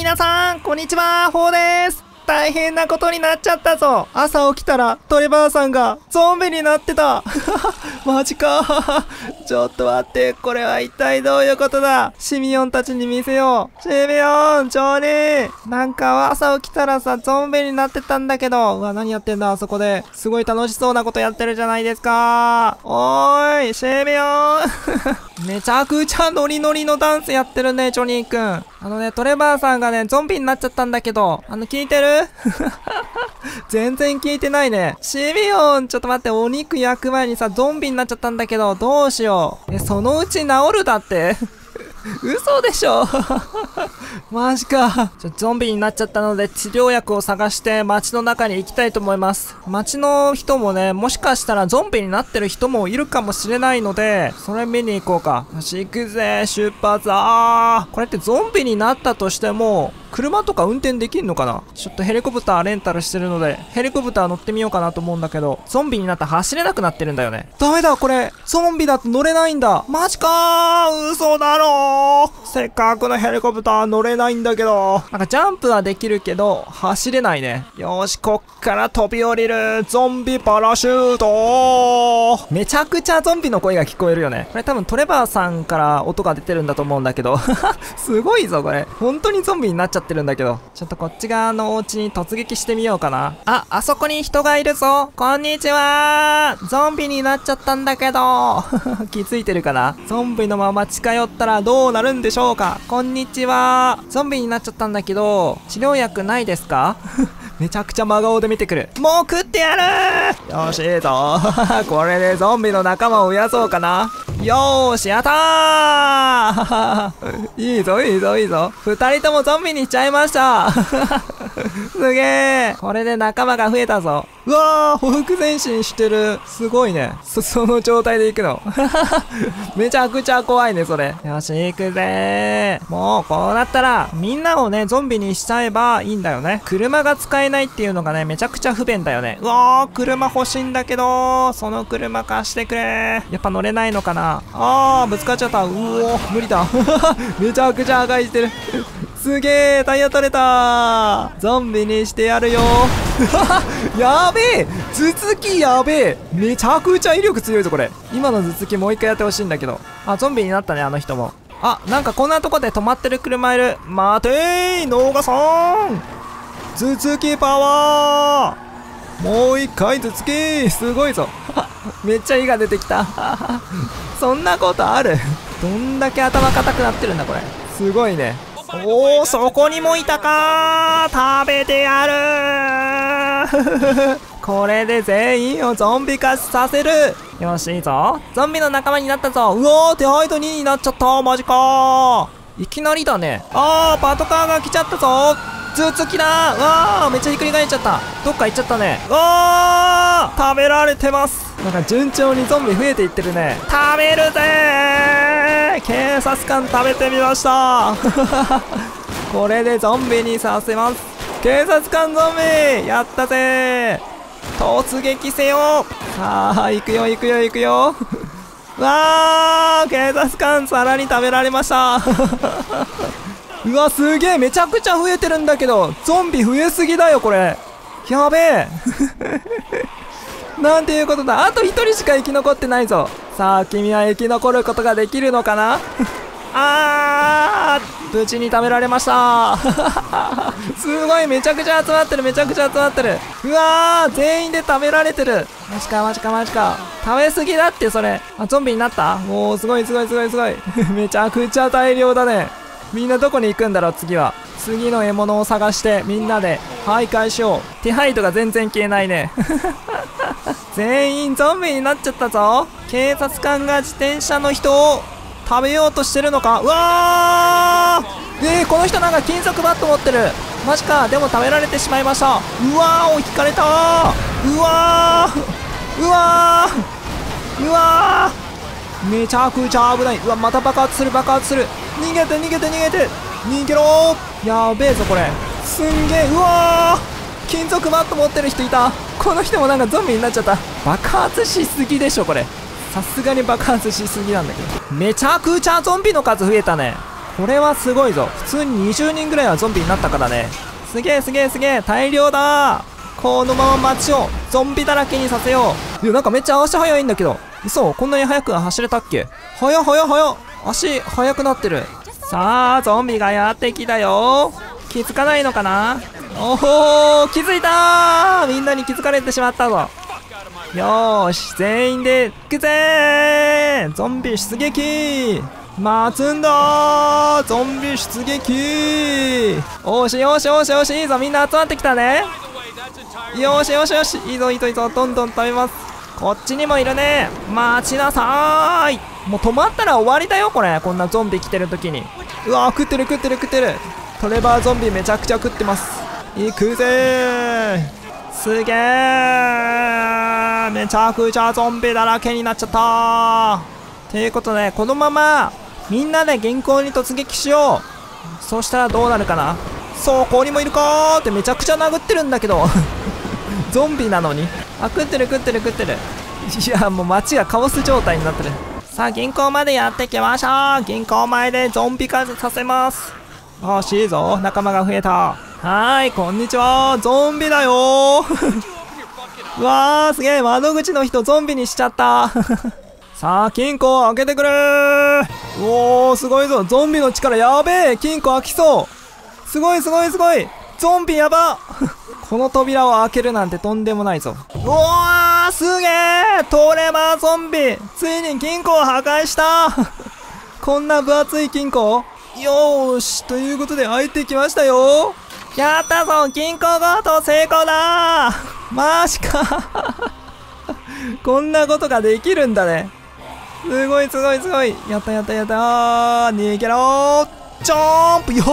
皆さん、こんにちは、ほうです。大変なことになっちゃったぞ。朝起きたら、トレバーさんがゾンビになってた。マジか。ちょっと待って、これは一体どういうことだ？シミオンたちに見せよう。シミオン、ジョニー。なんか朝起きたらさ、ゾンビになってたんだけど。うわ、何やってんだ、あそこで。すごい楽しそうなことやってるじゃないですか。おーい、シミオン。めちゃくちゃノリノリのダンスやってるね、ジョニーくん。あのね、トレバーさんがね、ゾンビになっちゃったんだけど、あの、聞いてる？全然聞いてないね。シビオン、ちょっと待って、お肉焼く前にさ、ゾンビになっちゃったんだけど、どうしよう。え、そのうち治るだって嘘でしょ マジか。ちょ、ゾンビになっちゃったので治療薬を探して街の中に行きたいと思います。街の人もね、もしかしたらゾンビになってる人もいるかもしれないので、それ見に行こうか。よし、行くぜ、出発。あー、これってゾンビになったとしても、車とか運転できんのかな？ちょっとヘリコプターレンタルしてるので、ヘリコプター乗ってみようかなと思うんだけど、ゾンビになったら走れなくなってるんだよね。ダメだ、これ。ゾンビだと乗れないんだ。マジかー嘘だろーせっかくのヘリコプター乗れないんだけど。なんかジャンプはできるけど、走れないね。よーし、こっから飛び降りる。ゾンビパラシュートめちゃくちゃゾンビの声が聞こえるよね。これ多分トレバーさんから音が出てるんだと思うんだけど。すごいぞ、これ。本当にゾンビになっちゃってるんだけど。ちょっとこっち側のお家に突撃してみようかな。あ、あそこに人がいるぞ。こんにちはゾンビになっちゃったんだけど。気づいてるかな？ゾンビのまま近寄ったらどうなるんでしょうか？こんにちは。ゾンビになっちゃったんだけど、治療薬ないですか？めちゃくちゃ真顔で見てくる。もう食ってやるよし、いいぞ。これでゾンビの仲間を増やそうかな。よーし、やったー いいぞ、いいぞ、いいぞ。二人ともゾンビにしちゃいました すげえこれで仲間が増えたぞ。うわー、ほふ前進してる。すごいね。そ、その状態で行くの。めちゃくちゃ怖いね、それ。よし、行くぜー。もう、こうなったら、みんなをね、ゾンビにしちゃえばいいんだよね。車が使えないっていうのがね、めちゃくちゃ不便だよね。うわー、車欲しいんだけど、その車貸してくれやっぱ乗れないのかなあー、ぶつかっちゃった。うおー、無理だ。めちゃくちゃ破壊してる。すげえタイヤ取れた。ゾンビにしてやるよ。やべえ。頭突きやべえ。めちゃくちゃ威力強いぞこれ。今の頭突きもう一回やってほしいんだけど。あゾンビになったねあの人も。あなんかこんなとこで止まってる車いる。待てーノーガさん。頭突きパワー。もう一回頭突き。すごいぞ。めっちゃ胃が出てきた。そんなことある。どんだけ頭固くなってるんだこれ。すごいね。おおそこにもいたか食べてやる。これで全員をゾンビ化させる。よしいいぞ。ゾンビの仲間になったぞ。うおー手配と2になっちゃった。マジかいきなりだね。あーパトカーが来ちゃったぞ。頭突きだ。うわーめっちゃひっくり返っちゃった。どっか行っちゃったね。うわー食べられてます。なんか順調にゾンビ増えていってるね。食べるぜ警察官食べてみました。これでゾンビにさせます。警察官ゾンビやったぜ。突撃せよ。さあ行くよ行くよ行くよ。わー警察官さらに食べられました。うわすげえめちゃくちゃ増えてるんだけどゾンビ増えすぎだよこれ。やべえ。なんていうことだ。あと1人しか生き残ってないぞ。さあ君は生き残ることができるのかな？あー無事に食べられました。すごいめちゃくちゃ集まってるめちゃくちゃ集まってる。うわー全員で食べられてる。マジかマジかマジか。食べ過ぎだってそれ。あゾンビになった？もうすごいすごいすごいすごい。めちゃくちゃ大量だね。みんなどこに行くんだろう次は。次の獲物を探してみんなで徘徊しよう。手配度が全然消えないね。全員ゾンビになっちゃったぞ。警察官が自転車の人を食べようとしてるのか。うわー！えー、この人なんか金属バット持ってる。マジか。でも食べられてしまいました。うわーお引かれた。うわー！うわー！うわー！めちゃくちゃ危ない。うわまた爆発する爆発する。逃げて逃げて逃げて。逃げろ。やべえぞこれ。すんげえ。うわー。金属バット持ってる人いた。この人もなんかゾンビになっちゃった。爆発しすぎでしょこれ。さすがに爆発しすぎなんだけど。めちゃくちゃゾンビの数増えたね。これはすごいぞ。普通に20人ぐらいはゾンビになったからね。すげえすげえすげえ。大量だこのまま街をゾンビだらけにさせよう。いやなんかめっちゃ足速いんだけど。嘘こんなに速く走れたっけ？速速速足速くなってる。さあゾンビがやってきたよ。気づかないのかな？おお気づいた！みんなに気づかれてしまったぞ。よーし全員で行くぜ！ゾンビ出撃！待つんだ！ゾンビ出撃！おしよしよしよしいいぞみんな集まってきたね。よしよしよしいいぞいいぞいいぞどんどん食べます。こっちにもいるね。待ちなさーい！もう止まったら終わりだよこれ。こんなゾンビ来てる時に。うわ食ってる食ってる食ってる。トレバーゾンビめちゃくちゃ食ってます。行くぜすげー。めちゃくちゃゾンビだらけになっちゃったということでこのままみんなで銀行に突撃しよう。そしたらどうなるかな。そうここにもいるかー。ってめちゃくちゃ殴ってるんだけど。ゾンビなのに。あ食ってる食ってる食ってる。いやもう街がカオス状態になってる。さあ銀行までやってきました。銀行前でゾンビ化させます。あしいぞ仲間が増えた。はーいこんにちは。ゾンビだよ。うわーすげえ窓口の人ゾンビにしちゃった。さあ金庫開けてくれ。おーすごいぞ。ゾンビの力やべえ。金庫開きそう。すごいすごいすごい。ゾンビやば。この扉を開けるなんてとんでもないぞ。うわーすげえトレバーゾンビ。ついに金庫を破壊した。こんな分厚い金庫よーしということで開いてきましたよ。やったぞ銀行強盗成功だ。マジか。こんなことができるんだね。すごいすごいすごい。やったやったやった。逃げろジャンプや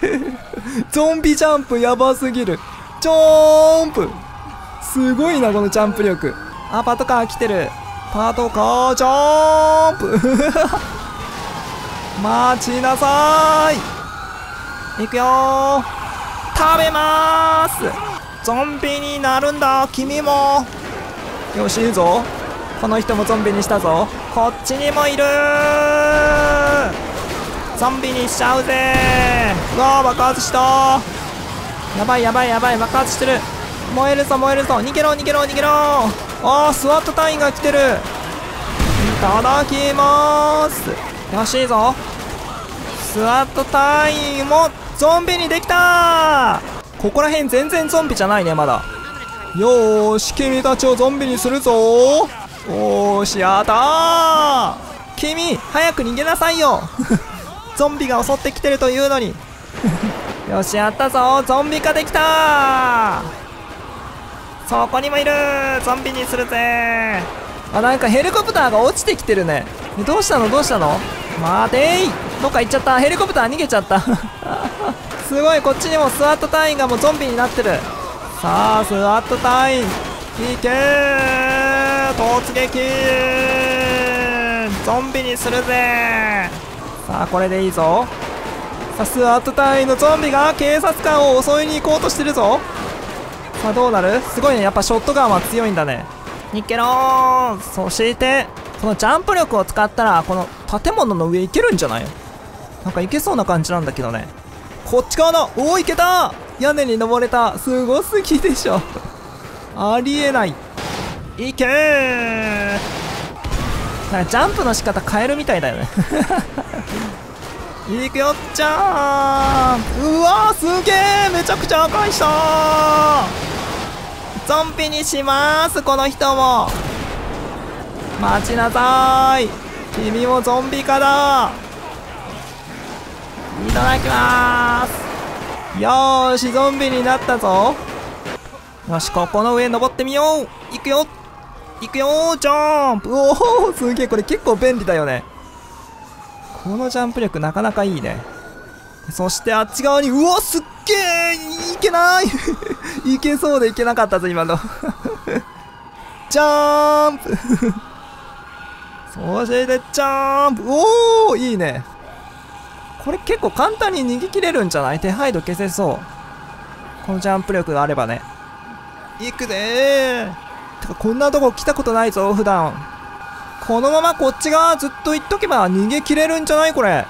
べえ。ゾンビジャンプやばすぎる。ジャンプ。すごいなこのジャンプ力。あパトカー来てる。パトカージャンプ。待ちなさい。行くよ。食べます。ゾンビになるんだ。君も。よしいいぞ。この人もゾンビにしたぞ。こっちにもいる。ゾンビにしちゃうぜ。うわー爆発した。やばいやばいやばい。爆発してる。燃えるぞ燃えるぞ。逃げろ逃げろ逃げろ。あースワット隊員が来てる。いただきます。よしいぞ。スワット隊員もゾンビにできた。ここら辺全然ゾンビじゃないねまだ。よーし君たちをゾンビにするぞ。おーしやったー。君早く逃げなさいよ。ゾンビが襲ってきてるというのに。よしやったぞ。ゾンビ化できた。そこにもいる。ゾンビにするぜ。あなんかヘリコプターが落ちてきてるね。どうしたの？どうしたの？待てい。どっか行っちゃった。ヘリコプター逃げちゃった。すごい。こっちにもスワット隊員がもうゾンビになってる。さあスワット隊員。いけー。突撃。ゾンビにするぜ。さあこれでいいぞ。さあスワット隊員のゾンビが警察官を襲いに行こうとしてるぞ。さあどうなる？すごいね。やっぱショットガンは強いんだね。逃げろーそしてこのジャンプ力を使ったらこの建物の上行けるんじゃない？なんか行けそうな感じなんだけどね。こっち側のおお行けた！屋根に登れた。すごすぎでしょ。ありえない。いけー。なんかジャンプの仕方変えるみたいだよね。行くよっちゃーんうわすげえめちゃくちゃ赤いしたゾンビにしますこの人も。待ちなさい。君もゾンビ化だ。いただきます。よーしゾンビになったぞ。よしここの上登ってみよう。行くよ。行くよジャン。プおおすげえこれ結構便利だよね。このジャンプ力なかなかいいね。そしてあっち側にうわすっげえいけない。いけそうでいけなかったぞ今の。ジャーンプ。そしてジャンプ。おおいいね。これ結構簡単に逃げ切れるんじゃない？手配度消せそう。このジャンプ力があればね。行くぜー。てかこんなとこ来たことないぞ普段。このままこっち側ずっと行っとけば逃げ切れるんじゃないこれ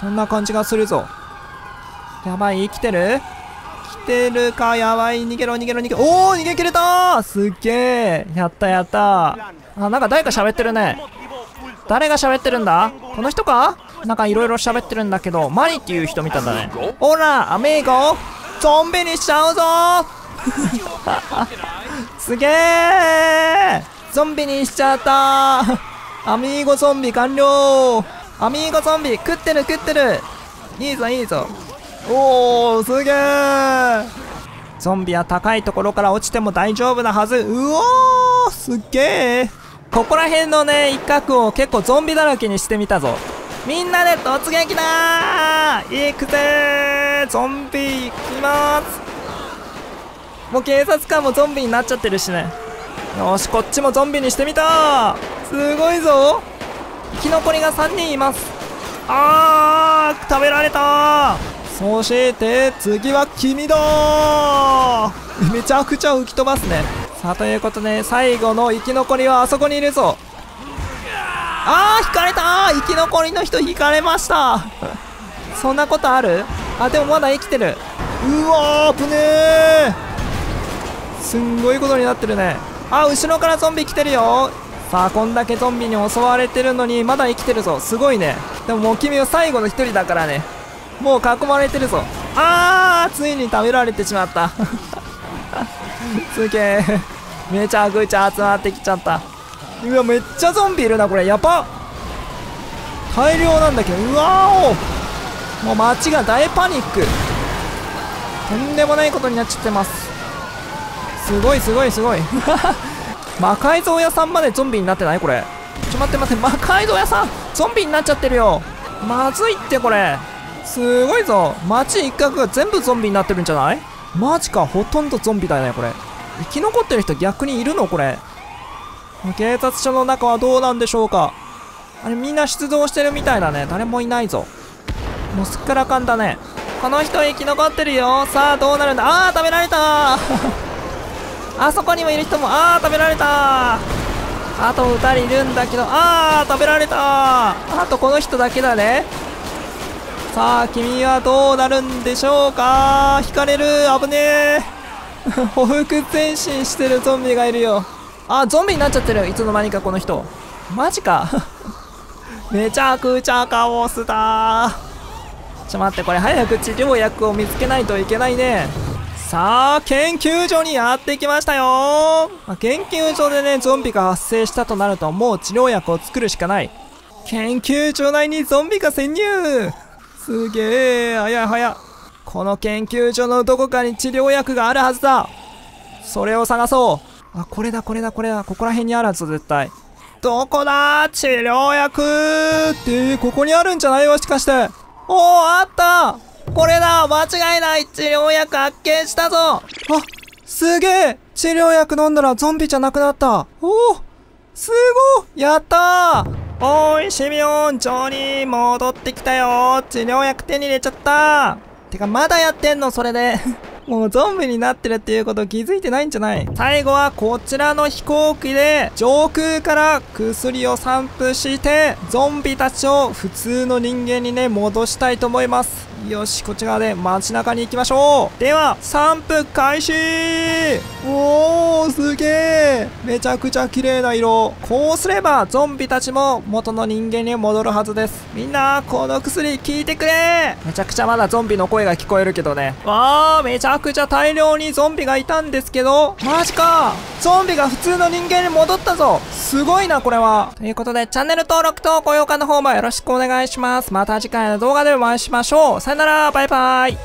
そんな感じがするぞ。やばい、生きてる？来てるか？やばい、逃げろ、逃げろ、逃げろ。おー、逃げ切れたすっげえ。やった、やった。あ、なんか誰か喋ってるね。誰が喋ってるんだ？この人か？なんかいろいろ喋ってるんだけど、マリっていう人見たんだね。ほら、アメーゴゾンビにしちゃうぞ すげえゾンビにしちゃった。アミーゴゾンビ完了。アミーゴゾンビ食ってる食ってる。いいぞいいぞ。おーすげえゾンビは高いところから落ちても大丈夫なはず。うおーすげえここら辺のね一角を結構ゾンビだらけにしてみたぞ。みんなで突撃だー。行くぜゾンビ行きます。もう警察官もゾンビになっちゃってるしね。よしこっちもゾンビにしてみた。すごいぞ。生き残りが3人います。あー食べられた。そして次は君だ。めちゃくちゃ浮き飛ばすね。さあということで最後の生き残りはあそこにいるぞ。あー引かれた。生き残りの人引かれました。そんなことある？あでもまだ生きてる。うわー危ねえすんごいことになってるね。あ後ろからゾンビ来てるよ。さあこんだけゾンビに襲われてるのにまだ生きてるぞ。すごいね。でももう君は最後の一人だからね。もう囲まれてるぞ。あーついに食べられてしまった。すげえ。めちゃくちゃ集まってきちゃった。うわめっちゃゾンビいるなこれ。やば大量なんだけど。うわお。もう街が大パニック。とんでもないことになっちゃってます。すごいすごいすごい。魔改造屋さんまでゾンビになってない？これ。ちょ待って待って。魔改造屋さんゾンビになっちゃってるよ。まずいってこれ。すごいぞ。街一角が全部ゾンビになってるんじゃない？マジかほとんどゾンビだよねこれ。生き残ってる人逆にいるの？これ。警察署の中はどうなんでしょうか？あれみんな出動してるみたいだね。誰もいないぞ。もうすっからかんだね。この人生き残ってるよ。さあどうなるんだ？あー食べられたあそこにもいる人も。あー食べられた。あと2人いるんだけど。あー食べられた。あとこの人だけだね。さあ君はどうなるんでしょうか。引かれる。危ねえ。ほふく前進してるゾンビがいるよ。あゾンビになっちゃってる。いつの間にかこの人。マジか。めちゃくちゃカオスだちょっと待って。これ早く治療薬を見つけないといけないね。さあ研究所にやってきましたよ、まあ、研究所でねゾンビが発生したとなるともう治療薬を作るしかない研究所内にゾンビが潜入すげえ、はやはや。この研究所のどこかに治療薬があるはずだ。それを探そう。あ、これだ、これだ、これだ。ここら辺にあるはず、絶対。どこだ？治療薬って、ここにあるんじゃない？もしかして。おお、あったこれだ。間違いない。治療薬発見したぞ。あ、すげえ。治療薬飲んだらゾンビじゃなくなった。おおすごい。やったー。おーい、シミオン、ジョニー、戻ってきたよ。治療薬手に入れちゃった。てか、まだやってんのそれで。もうゾンビになってるっていうこと気づいてないんじゃない？最後はこちらの飛行機で上空から薬を散布してゾンビたちを普通の人間にね戻したいと思いますよしこっちらで街中に行きましょう。では散布開始。おーすげえめちゃくちゃ綺麗な色。こうすればゾンビたちも元の人間に戻るはずです。みんなこの薬効いてくれ。めちゃくちゃまだゾンビの声が聞こえるけどね。わーめちゃくちゃ大量にゾンビがいたんですけど。マジか。ゾンビが普通の人間に戻ったぞ。すごいなこれは。ということでチャンネル登録と高評価の方もよろしくお願いします。また次回の動画でお会いしましょう。よなら。バイバイ。